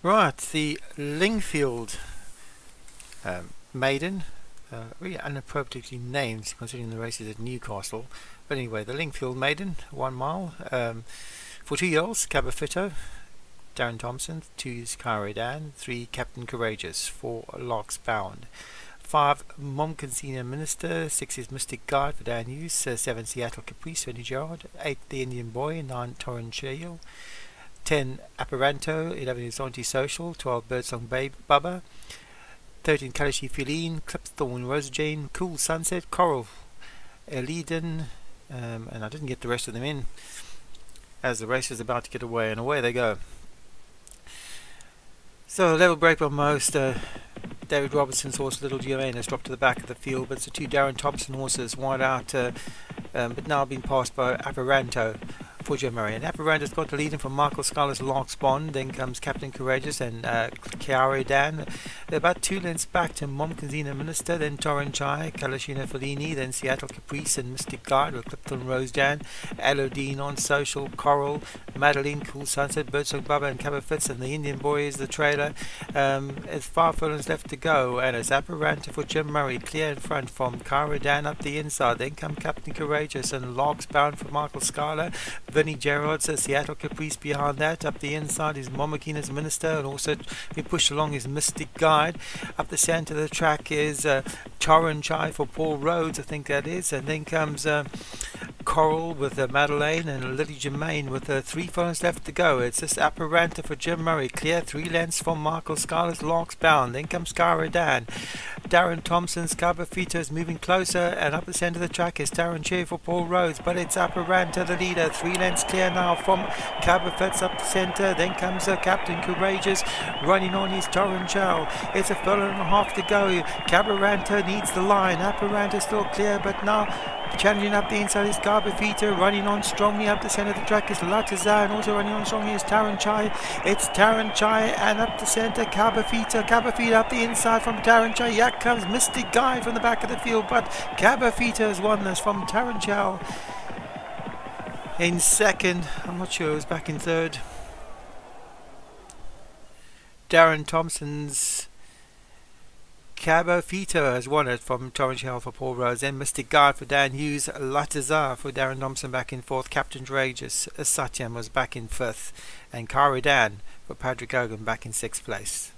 Right, the Lingfield um, Maiden, uh, really unappropriately named considering the races at Newcastle. But anyway, the Lingfield Maiden, one mile, um, for two year olds, Cabafito, Darren Thompson, two is Kyrie Dan, three Captain Courageous, four Larks Bound. Five, Momcansina Minister. Six is Mystic Guide for Dan Hughes. Uh, seven, Seattle Caprice, 20 Gerard. Eight, The Indian Boy. Nine, Torrent Chale. 10 Apparanto, 11 is Antisocial, 12 Birdsong Babe Bubba, 13 Kalishi Feline, Clipthorn Rose Jane, Cool Sunset, Coral, Eliden, um, and I didn't get the rest of them in as the race is about to get away, and away they go. So level break on most. Uh, David Robertson's horse Little Germain has dropped to the back of the field, but it's the two Darren Thompson horses wide out, uh, um, but now being passed by Apparanto for Joe Murray. And Apparanto's got the lead in from Michael Scarlett's Lark's Bound. Then comes Captain Courageous and uh, Dan. They're about two lengths back to Momcansina Minister, then Torrenchai, Kalashina Fellini, then Seattle Caprice and Mystic Guide with Clifton Rose Dan, Elodine on Social, Coral, Madeline, Cool Sunset, Birdsong Bubba and Cabba Fitz, and the Indian Boy is the trailer. Um, it's five furlongs left to go, and it's Apparanta for Jim Murray, clear in front from Cara Dan up the inside. Then come Captain Courageous and Larks Bound for Michael Scarlett. Vinnie Gerard says Seattle Caprice behind that. Up the inside is Momakina's Minister and also we push along his Mystic Guide. Up the centre of the track is uh, Chai for Paul Rhodes, I think that is. And then comes uh, Coral with uh, Madeleine and Lily Germain with uh, three phones left to go. It's this Apparanta for Jim Murray. Clear three lengths from Michael Scarlett's Larks Bound. Then comes Cara Dan. Darren Thompson's Cabafito is moving closer and up the centre of the track is Darren Cheer for Paul Rhodes. But it's Apparanta the leader. Three lengths clear now from Cabafets up the centre. Then comes uh, Captain Courageous running on his Torrential. It's a furlong and a half to go. Cabaranta needs the line. Apparanta still clear, but now challenging up the inside is Cabafita. Running on strongly up the centre of the track is Latazar, and also running on strongly is Taranchai. It's Taranchai and up the centre Cabafita. Cabafita up the inside from Taranchai. Yak comes Mystic Guide from the back of the field, but Cabafita has won this from Taranchal in second. I'm not sure, it was back in third. Darren Thompson's Cabo Fito has won it from Torrential for Paul Rose. Then Mystic Guard for Dan Hughes. Latazar for Darren Thompson back in fourth. Captain Courageous Satyam was back in fifth. And Kari Dan for Patrick Hogan back in sixth place.